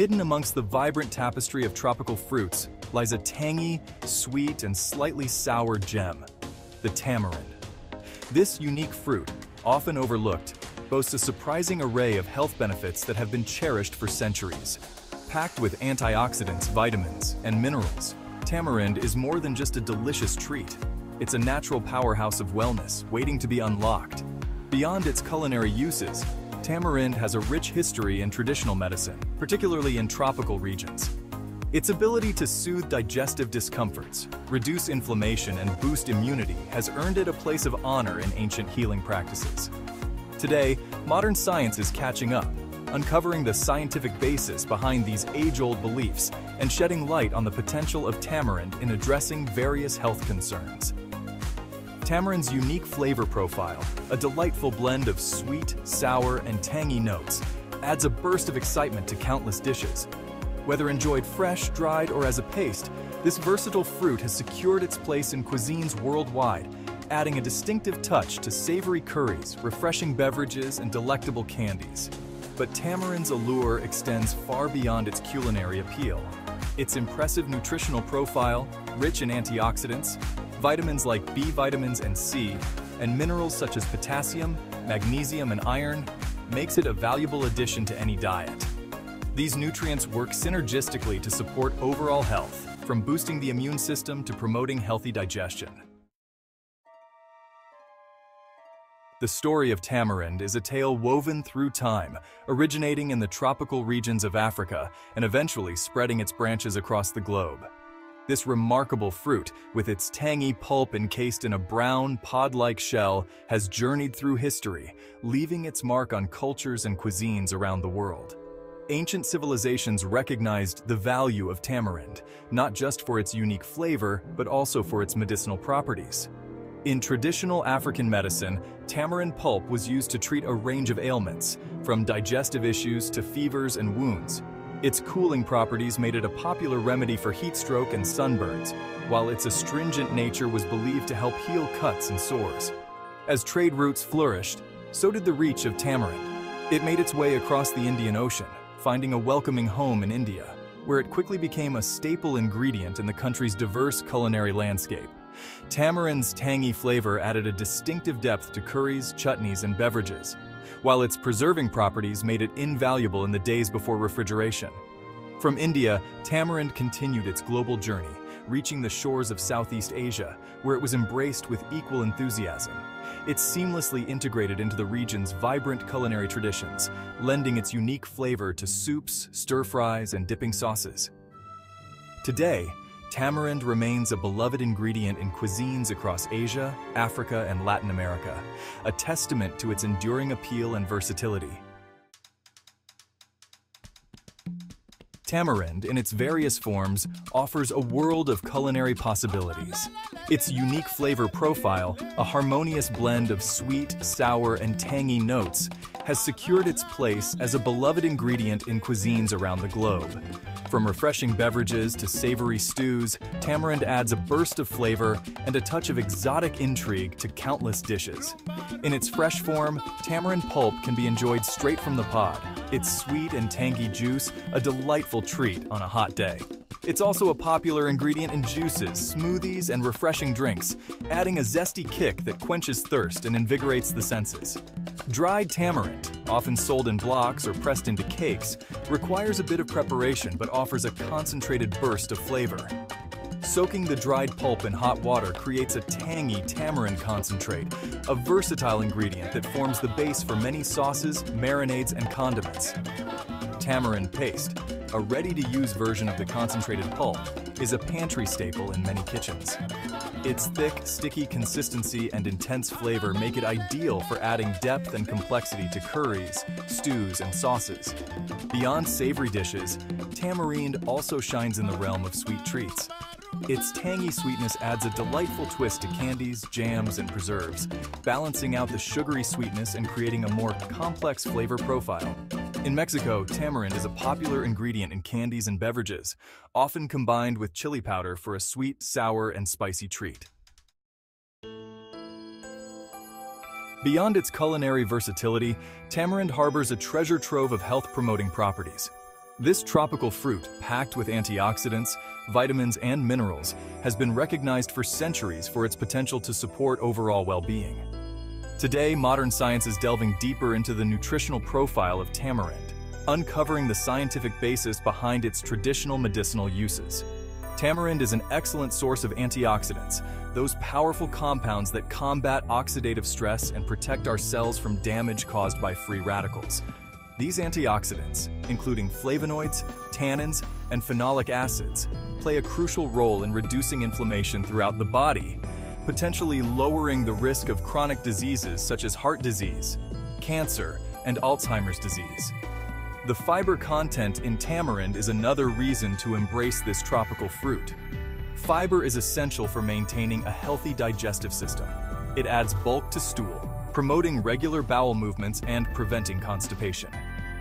Hidden amongst the vibrant tapestry of tropical fruits lies a tangy, sweet, and slightly sour gem, the tamarind. This unique fruit, often overlooked, boasts a surprising array of health benefits that have been cherished for centuries. Packed with antioxidants, vitamins, and minerals, tamarind is more than just a delicious treat. It's a natural powerhouse of wellness waiting to be unlocked. Beyond its culinary uses, tamarind has a rich history in traditional medicine, particularly in tropical regions. Its ability to soothe digestive discomforts, reduce inflammation, and boost immunity has earned it a place of honor in ancient healing practices. Today, modern science is catching up, uncovering the scientific basis behind these age-old beliefs and shedding light on the potential of tamarind in addressing various health concerns. Tamarind's unique flavor profile, a delightful blend of sweet, sour, and tangy notes, adds a burst of excitement to countless dishes. Whether enjoyed fresh, dried, or as a paste, this versatile fruit has secured its place in cuisines worldwide, adding a distinctive touch to savory curries, refreshing beverages, and delectable candies. But tamarind's allure extends far beyond its culinary appeal. Its impressive nutritional profile, rich in antioxidants, vitamins like B vitamins and C, and minerals such as potassium, magnesium, and iron makes it a valuable addition to any diet. These nutrients work synergistically to support overall health, from boosting the immune system to promoting healthy digestion. The story of tamarind is a tale woven through time, originating in the tropical regions of Africa and eventually spreading its branches across the globe. This remarkable fruit, with its tangy pulp encased in a brown, pod-like shell, has journeyed through history, leaving its mark on cultures and cuisines around the world. Ancient civilizations recognized the value of tamarind, not just for its unique flavor, but also for its medicinal properties. In traditional African medicine, tamarind pulp was used to treat a range of ailments, from digestive issues to fevers and wounds, its cooling properties made it a popular remedy for heat stroke and sunburns, while its astringent nature was believed to help heal cuts and sores. As trade routes flourished, so did the reach of tamarind. It made its way across the Indian Ocean, finding a welcoming home in India, where it quickly became a staple ingredient in the country's diverse culinary landscape. Tamarind's tangy flavor added a distinctive depth to curries, chutneys, and beverages, while its preserving properties made it invaluable in the days before refrigeration. From India, tamarind continued its global journey, reaching the shores of Southeast Asia, where it was embraced with equal enthusiasm. It seamlessly integrated into the region's vibrant culinary traditions, lending its unique flavor to soups, stir-fries, and dipping sauces. Today, Tamarind remains a beloved ingredient in cuisines across Asia, Africa, and Latin America, a testament to its enduring appeal and versatility. Tamarind, in its various forms, offers a world of culinary possibilities. Its unique flavor profile, a harmonious blend of sweet, sour, and tangy notes, has secured its place as a beloved ingredient in cuisines around the globe. From refreshing beverages to savory stews, tamarind adds a burst of flavor and a touch of exotic intrigue to countless dishes. In its fresh form, tamarind pulp can be enjoyed straight from the pod, its sweet and tangy juice a delightful treat on a hot day. It's also a popular ingredient in juices, smoothies, and refreshing drinks, adding a zesty kick that quenches thirst and invigorates the senses. Dried tamarind, often sold in blocks or pressed into cakes, requires a bit of preparation but offers a concentrated burst of flavor. Soaking the dried pulp in hot water creates a tangy tamarind concentrate, a versatile ingredient that forms the base for many sauces, marinades, and condiments. Tamarind paste, a ready-to-use version of the concentrated pulp, is a pantry staple in many kitchens. Its thick, sticky consistency and intense flavor make it ideal for adding depth and complexity to curries, stews, and sauces. Beyond savory dishes, tamarind also shines in the realm of sweet treats. Its tangy sweetness adds a delightful twist to candies, jams, and preserves, balancing out the sugary sweetness and creating a more complex flavor profile. In Mexico, tamarind is a popular ingredient in candies and beverages, often combined with chili powder for a sweet, sour, and spicy treat. Beyond its culinary versatility, tamarind harbors a treasure trove of health-promoting properties. This tropical fruit, packed with antioxidants, vitamins, and minerals, has been recognized for centuries for its potential to support overall well-being. Today, modern science is delving deeper into the nutritional profile of tamarind, uncovering the scientific basis behind its traditional medicinal uses. Tamarind is an excellent source of antioxidants, those powerful compounds that combat oxidative stress and protect our cells from damage caused by free radicals. These antioxidants, including flavonoids, tannins, and phenolic acids, play a crucial role in reducing inflammation throughout the body, potentially lowering the risk of chronic diseases such as heart disease, cancer, and Alzheimer's disease. The fiber content in tamarind is another reason to embrace this tropical fruit. Fiber is essential for maintaining a healthy digestive system. It adds bulk to stool, promoting regular bowel movements and preventing constipation.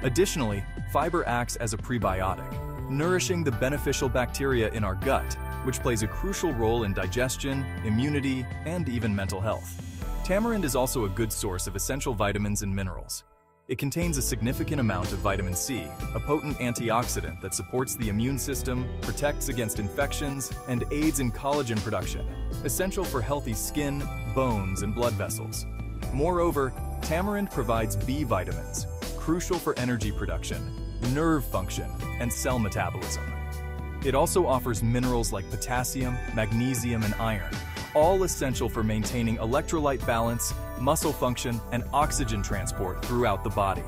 Additionally, fiber acts as a prebiotic, nourishing the beneficial bacteria in our gut, which plays a crucial role in digestion, immunity, and even mental health. Tamarind is also a good source of essential vitamins and minerals. It contains a significant amount of vitamin C, a potent antioxidant that supports the immune system, protects against infections, and aids in collagen production, essential for healthy skin, bones, and blood vessels. Moreover, tamarind provides B vitamins, crucial for energy production, nerve function, and cell metabolism. It also offers minerals like potassium, magnesium, and iron, all essential for maintaining electrolyte balance, muscle function, and oxygen transport throughout the body.